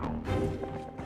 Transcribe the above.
battle.